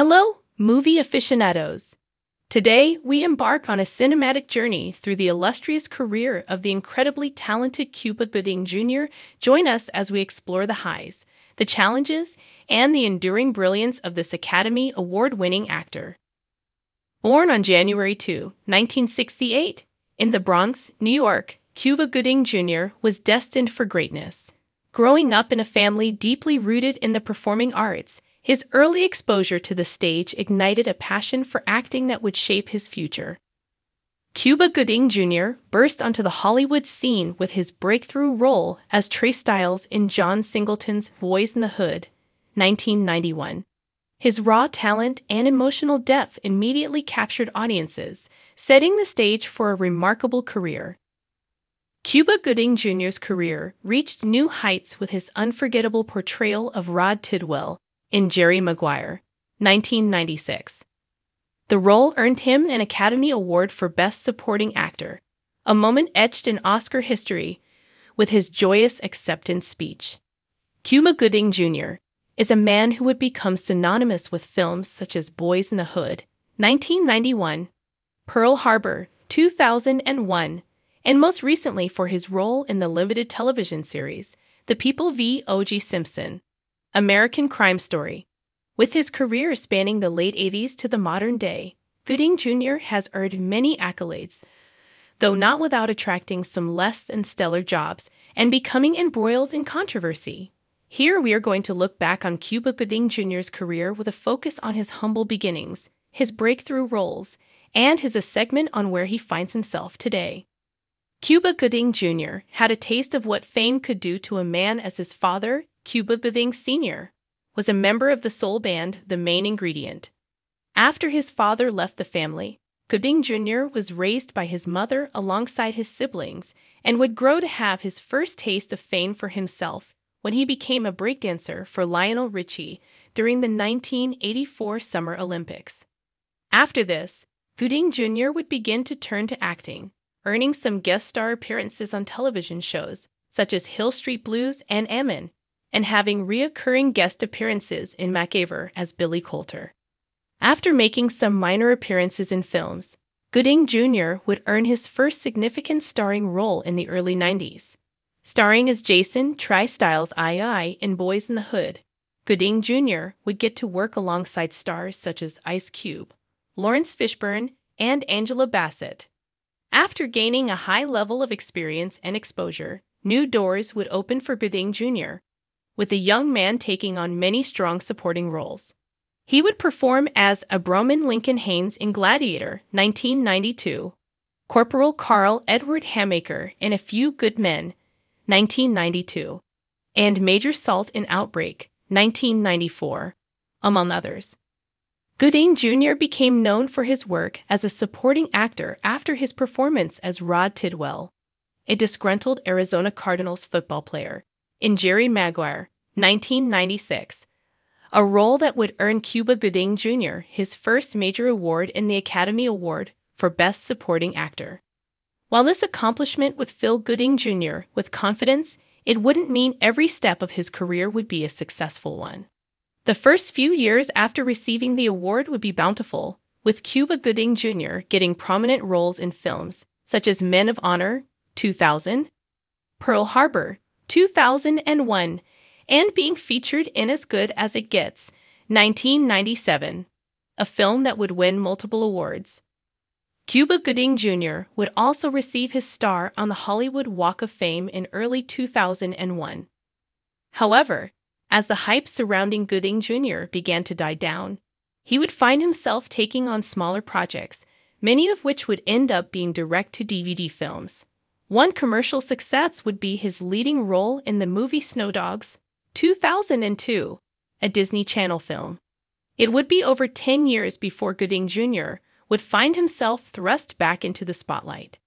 Hello, movie aficionados. Today, we embark on a cinematic journey through the illustrious career of the incredibly talented Cuba Gooding Jr. Join us as we explore the highs, the challenges, and the enduring brilliance of this Academy Award winning actor. Born on January 2, 1968, in the Bronx, New York, Cuba Gooding Jr. was destined for greatness. Growing up in a family deeply rooted in the performing arts, his early exposure to the stage ignited a passion for acting that would shape his future. Cuba Gooding Jr. burst onto the Hollywood scene with his breakthrough role as Trey Styles in John Singleton's Boyz in the Hood, 1991. His raw talent and emotional depth immediately captured audiences, setting the stage for a remarkable career. Cuba Gooding Jr.'s career reached new heights with his unforgettable portrayal of Rod Tidwell in Jerry Maguire, 1996. The role earned him an Academy Award for Best Supporting Actor, a moment etched in Oscar history with his joyous acceptance speech. Cuba Gooding Jr. is a man who would become synonymous with films such as Boys in the Hood, 1991, Pearl Harbor, 2001, and most recently for his role in the limited television series The People v. O.J. Simpson, American Crime Story. With his career spanning the late 80s to the modern day, Gooding Jr. has earned many accolades, though not without attracting some less than stellar jobs and becoming embroiled in controversy. Here we are going to look back on Cuba Gooding Jr.'s career with a focus on his humble beginnings, his breakthrough roles, and his a segment on where he finds himself today. Cuba Gooding Jr. had a taste of what fame could do to a man as his father Cuba Gooding Sr., was a member of the soul band The Main Ingredient. After his father left the family, Gooding Jr. was raised by his mother alongside his siblings and would grow to have his first taste of fame for himself when he became a breakdancer for Lionel Richie during the 1984 Summer Olympics. After this, Gooding Jr. would begin to turn to acting, earning some guest star appearances on television shows such as Hill Street Blues and Amen, and having reoccurring guest appearances in MacGyver as Billy Colton. After making some minor appearances in films, Gooding Jr. would earn his first significant starring role in the early 90s. Starring as Jason Trey Styles II in Boys in the Hood, Gooding Jr. would get to work alongside stars such as Ice Cube, Laurence Fishburne, and Angela Bassett. After gaining a high level of experience and exposure, new doors would open for Gooding Jr., with the young man taking on many strong supporting roles. He would perform as Abraham Lincoln Haines in Gladiator, 1992, Corporal Carl Edward Hammaker in A Few Good Men, 1992, and Major Salt in Outbreak, 1994, among others. Gooding Jr. became known for his work as a supporting actor after his performance as Rod Tidwell, a disgruntled Arizona Cardinals football player, in Jerry Maguire, 1996, a role that would earn Cuba Gooding Jr. his first major award in the Academy Award for Best Supporting Actor. While this accomplishment would fill Gooding Jr. with confidence, it wouldn't mean every step of his career would be a successful one. The first few years after receiving the award would be bountiful, with Cuba Gooding Jr. getting prominent roles in films such as Men of Honor, 2000, Pearl Harbor, 2001, and being featured in As Good as It Gets, 1997, a film that would win multiple awards. Cuba Gooding Jr. would also receive his star on the Hollywood Walk of Fame in early 2001. However, as the hype surrounding Gooding Jr. began to die down, he would find himself taking on smaller projects, many of which would end up being direct to DVD films. One commercial success would be his leading role in the movie Snow Dogs, 2002, a Disney Channel film. It would be over 10 years before Gooding Jr. would find himself thrust back into the spotlight.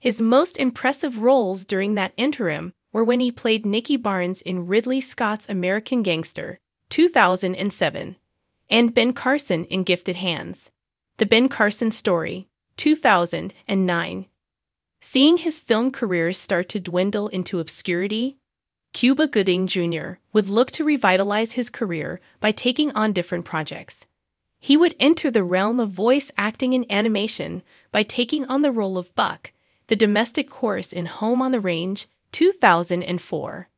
His most impressive roles during that interim were when he played Nicky Barnes in Ridley Scott's American Gangster, 2007, and Ben Carson in Gifted Hands, The Ben Carson Story, 2009. Seeing his film career start to dwindle into obscurity, Cuba Gooding Jr. would look to revitalize his career by taking on different projects. He would enter the realm of voice acting and animation by taking on the role of Buck, the domestic horse in Home on the Range, 2004.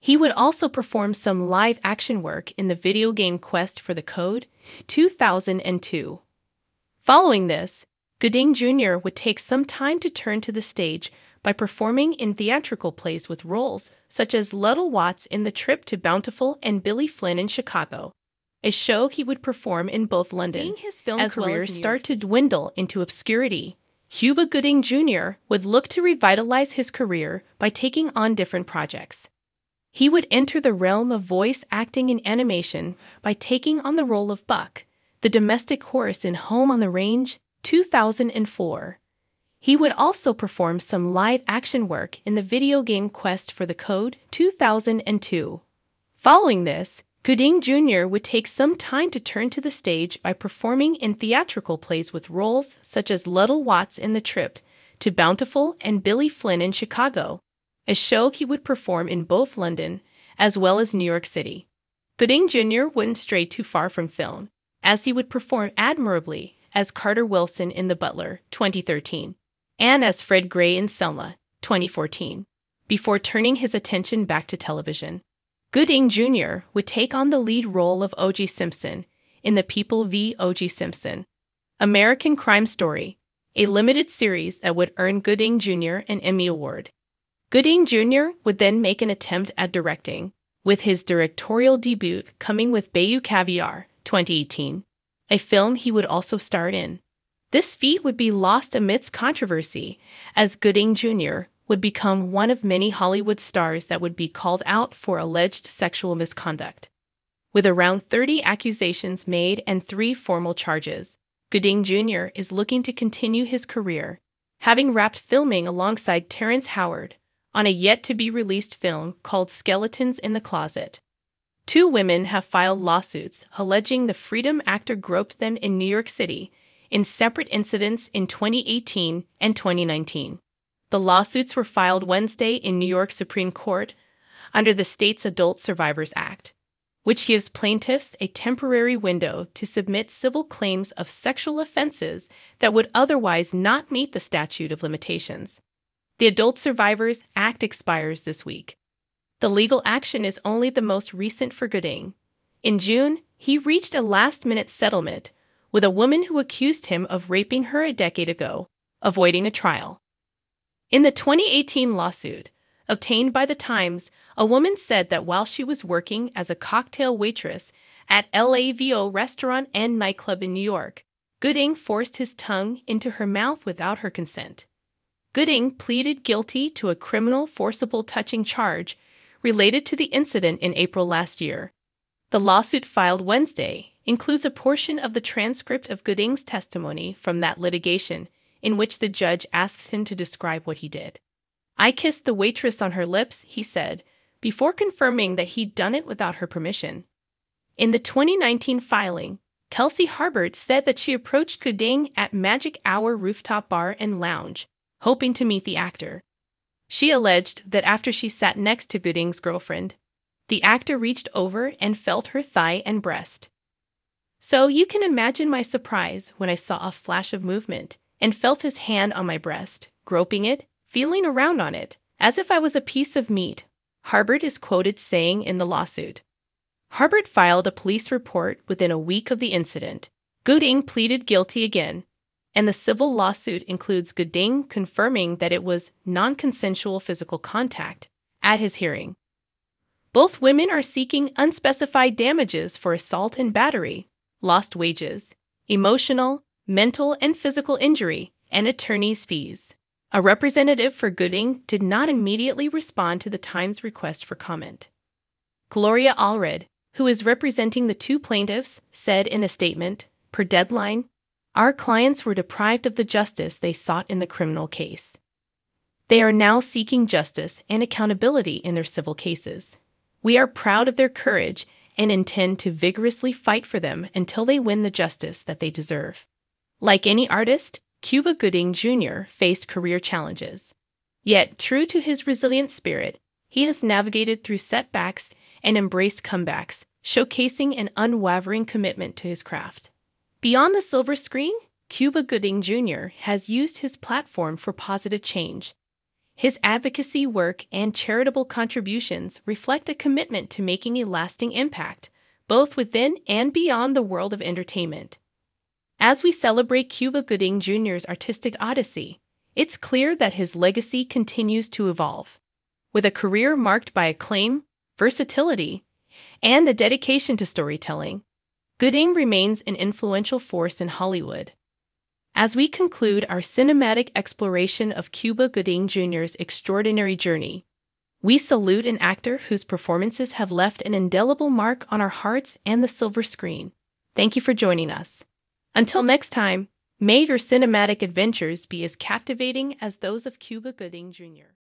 He would also perform some live action work in the video game Quest for the Code, 2002. Following this, Gooding Jr. would take some time to turn to the stage by performing in theatrical plays with roles such as Ludie Watts in The Trip to Bountiful and Billy Flynn in Chicago, a show he would perform in both London his film as career well as start to dwindle into obscurity. Cuba Gooding Jr. would look to revitalize his career by taking on different projects. He would enter the realm of voice acting and animation by taking on the role of Buck, the domestic horse in Home on the Range, 2004. He would also perform some live action work in the video game Quest for the Code, 2002. Following this, Gooding Jr. would take some time to turn to the stage by performing in theatrical plays with roles such as Ludie Watts in The Trip to Bountiful and Billy Flynn in Chicago, a show he would perform in both London as well as New York City. Gooding Jr. wouldn't stray too far from film, as he would perform admirably as Carter Wilson in The Butler, 2013, and as Fred Gray in Selma, 2014, before turning his attention back to television. Gooding Jr. would take on the lead role of O.J. Simpson in The People v. O.J. Simpson, American Crime Story, a limited series that would earn Gooding Jr. an Emmy Award. Gooding Jr. would then make an attempt at directing, with his directorial debut coming with Bayou Caviar, 2018, a film he would also star in. This feat would be lost amidst controversy, as Gooding Jr. would become one of many Hollywood stars that would be called out for alleged sexual misconduct. With around 30 accusations made and three formal charges, Gooding Jr. is looking to continue his career, having wrapped filming alongside Terrence Howard on a yet to be released film called Skeletons in the Closet. Two women have filed lawsuits alleging the Freedom actor groped them in New York City in separate incidents in 2018 and 2019. The lawsuits were filed Wednesday in New York Supreme Court under the state's Adult Survivors Act, which gives plaintiffs a temporary window to submit civil claims of sexual offenses that would otherwise not meet the statute of limitations. The Adult Survivors Act expires this week. The legal action is only the most recent for Gooding. In June, he reached a last minute settlement with a woman who accused him of raping her a decade ago, avoiding a trial. In the 2018 lawsuit, obtained by The Times, a woman said that while she was working as a cocktail waitress at LAVO restaurant and nightclub in New York, Gooding forced his tongue into her mouth without her consent. Gooding pleaded guilty to a criminal forcible touching charge related to the incident in April last year. The lawsuit filed Wednesday includes a portion of the transcript of Gooding's testimony from that litigation, in which the judge asks him to describe what he did. I kissed the waitress on her lips, he said, before confirming that he'd done it without her permission. In the 2019 filing, Kelsey Harbert said that she approached Gooding at Magic Hour Rooftop Bar and Lounge hoping to meet the actor. She alleged that after she sat next to Gooding's girlfriend, the actor reached over and felt her thigh and breast. So you can imagine my surprise when I saw a flash of movement and felt his hand on my breast, groping it, feeling around on it, as if I was a piece of meat, Harbert is quoted saying in the lawsuit. Harbert filed a police report within a week of the incident. Gooding pleaded guilty again and the civil lawsuit includes Gooding confirming that it was non consensual physical contact at his hearing. Both women are seeking unspecified damages for assault and battery, lost wages, emotional, mental, and physical injury, and attorney's fees. A representative for Gooding did not immediately respond to the Times' request for comment. Gloria Allred, who is representing the two plaintiffs, said in a statement, per deadline, our clients were deprived of the justice they sought in the criminal case. They are now seeking justice and accountability in their civil cases. We are proud of their courage and intend to vigorously fight for them until they win the justice that they deserve. Like any artist, Cuba Gooding Jr. faced career challenges. Yet, true to his resilient spirit, he has navigated through setbacks and embraced comebacks, showcasing an unwavering commitment to his craft. Beyond the silver screen, Cuba Gooding Jr. has used his platform for positive change. His advocacy work and charitable contributions reflect a commitment to making a lasting impact, both within and beyond the world of entertainment. As we celebrate Cuba Gooding Jr.'s artistic odyssey, it's clear that his legacy continues to evolve. With a career marked by acclaim, versatility, and a dedication to storytelling, Gooding remains an influential force in Hollywood. As we conclude our cinematic exploration of Cuba Gooding Jr.'s extraordinary journey, we salute an actor whose performances have left an indelible mark on our hearts and the silver screen. Thank you for joining us. Until next time, may your cinematic adventures be as captivating as those of Cuba Gooding Jr.